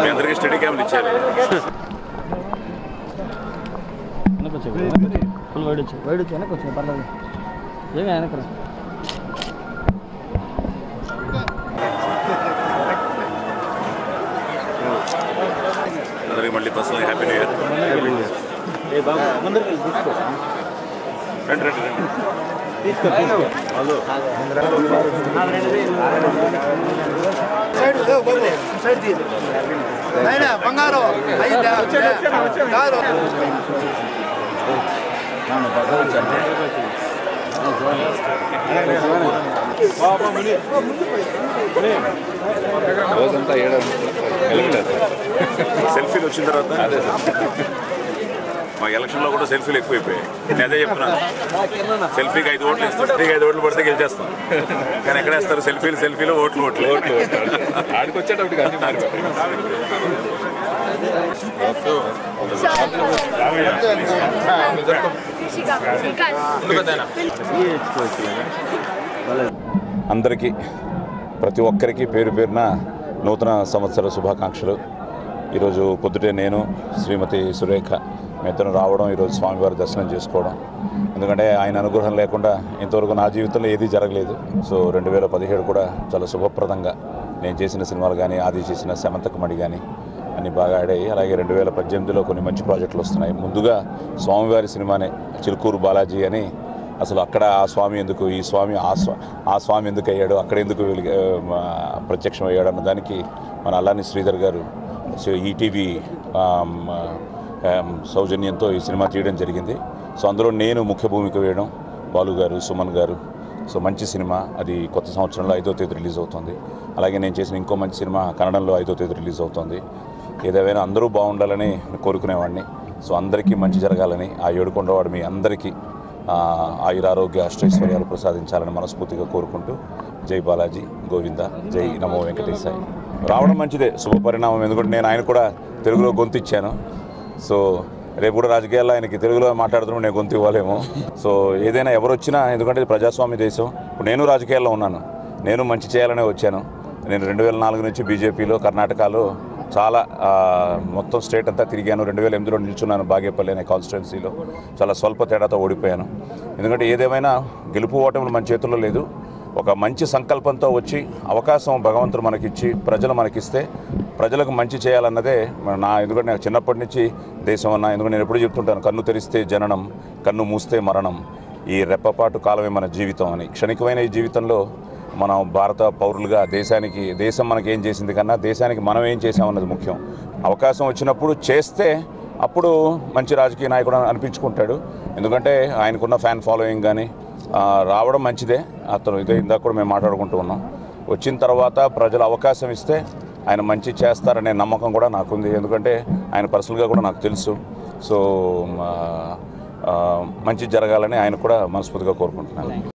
మీ అందరికీ స్టడీ క్యాంపులు ఇచ్చారు. వెనకొచ్చి వైడ్ వచ్చి వైడ్ వచ్చి వెనకొచ్చి పర్లేదు. ఏమి వెనకరా personally, personally, Happy New Year. Happy New Year. Hey, Babu, Mandar, disco. Friend, friend, friend. Disco, disco. Hello. Side, go, Babu. Side, this. नहीं ना बंगारो आई दा दारो ना ना बंगारो चलते हैं రోజంతా ఏడు సెల్ఫీలు వచ్చిన తర్వాత? అదే మా ఎలక్షన్లో కూడా సెల్ఫీలు ఎక్కువైపోయాయి. నేను అదే చెప్తున్నాను. సెల్ఫీకి ఐదు ఓట్లు ఇస్తే. స్త్రీకి ఐదు ఓట్లు పడితే గెలిచేస్తాం. కానీ ఎక్కడ వేస్తారు? సెల్ఫీలు సెల్ఫీలు ఓట్లు ఓట్లు. ఓట్లు ఆడికి మారిపోయాయి. అందరికీ ప్రతి ఒక్కరికి పేరు పేరున నూతన సంవత్సర శుభాకాంక్షలు. ఈరోజు పొద్దుటే నేను శ్రీమతి సురేఖ మేతను రావడం ఈరోజు స్వామివారి దర్శనం చేసుకోవడం. ఎందుకంటే ఆయన అనుగ్రహం లేకుండా ఇంతవరకు నా జీవితంలో ఏదీ జరగలేదు. సో రెండు వేల పదిహేడు కూడా చాలా శుభప్రదంగా నేను చేసిన సినిమాలు కానీ ఆది చేసిన శమంతకమణి కానీ అన్ని బాగా ఆడాయి అలాగే రెండు వేల పద్దెనిమిదిలో కొన్ని మంచి ప్రాజెక్టులు వస్తున్నాయి. ముందుగా స్వామివారి సినిమానే చిలుకూరు బాలాజీ అని అసలు అక్కడ ఆ స్వామి ఎందుకు ఈ స్వామి ఆ స్వా ఆ స్వామి ఎందుకు అయ్యాడు అక్కడ ఎందుకు ప్రత్యక్షం అయ్యాడు అన్న దానికి మన అల్లాని శ్రీధర్ గారు ఈటీవీ సౌజన్యంతో ఈ సినిమా తీయడం జరిగింది. సో అందులో నేను ముఖ్య భూమిక వేయడం బాలు గారు సుమన్ గారు. సో మంచి సినిమా అది కొత్త సంవత్సరంలో ఐదో తేదీ రిలీజ్ అవుతుంది. అలాగే నేను చేసిన ఇంకో మంచి సినిమా కన్నడంలో ఐదో తేదీ రిలీజ్ అవుతుంది. ఏదేమైనా అందరూ బాగుండాలని కోరుకునేవాడిని. సో అందరికీ మంచి జరగాలని ఆ ఏడుకొండవాడు మీ అందరికీ ఆయురారోగ్య అష్టైశ్వర్యాలు ప్రసాదించాలని మనస్ఫూర్తిగా కోరుకుంటూ జై బాలాజీ గోవింద జై నమో వెంకటేశాయి. రావడం మంచిదే శుభ పరిణామం. ఎందుకంటే నేను ఆయన కూడా తెలుగులో గొంతు ఇచ్చాను. సో రేపు కూడా రాజకీయాల్లో ఆయనకి తెలుగులో మాట్లాడుతున్నాం నేను గొంతు ఇవ్వలేము. సో ఏదైనా ఎవరు వచ్చినా ఎందుకంటే ఇది ప్రజాస్వామ్య దేశం. ఇప్పుడు నేను రాజకీయాల్లో ఉన్నాను. నేను మంచి చేయాలనే వచ్చాను. నేను రెండు వేల నాలుగు నుంచి బీజేపీలో కర్ణాటకలో చాలా మొత్తం స్టేట్ అంతా తిరిగాను. రెండు వేల ఎనిమిదిలో నిల్చున్నాను బాగేపల్లి అనే కాన్స్టిట్యున్సీలో చాలా స్వల్ప తేడాతో ఓడిపోయాను. ఎందుకంటే ఏదేమైనా గెలుపు ఓటములు మన చేతుల్లో లేదు. ఒక మంచి సంకల్పంతో వచ్చి అవకాశం భగవంతుడు మనకిచ్చి ప్రజలు మనకిస్తే ప్రజలకు మంచి చేయాలన్నదే నా ఎందుకంటే నాకు చిన్నప్పటి నుంచి దేశం అన్న ఎందుకంటే నేను ఎప్పుడు చెప్తుంటాను కన్ను తెరిస్తే జననం కన్ను మూస్తే మరణం. ఈ రెప్పపాటు కాలమే మన జీవితం అని. క్షణికమైన ఈ జీవితంలో మనం భారత పౌరులుగా దేశానికి దేశం మనకి ఏం చేసింది కన్నా దేశానికి మనం ఏం చేసామన్నది ముఖ్యం. అవకాశం వచ్చినప్పుడు చేస్తే అప్పుడు మంచి రాజకీయ నాయకుడు అనిపించుకుంటాడు. ఎందుకంటే ఆయనకున్న ఫ్యాన్ ఫాలోయింగ్ కానీ రావడం మంచిదే. అతను ఇదే ఇందాక కూడా మేము మాట్లాడుకుంటూ ఉన్నాం. వచ్చిన తర్వాత ప్రజలు అవకాశం ఇస్తే ఆయన మంచి చేస్తారనే నమ్మకం కూడా నాకుంది. ఎందుకంటే ఆయన పర్సనల్గా కూడా నాకు తెలుసు. సో మంచి జరగాలని ఆయన కూడా మనస్ఫూర్తిగా కోరుకుంటున్నాను.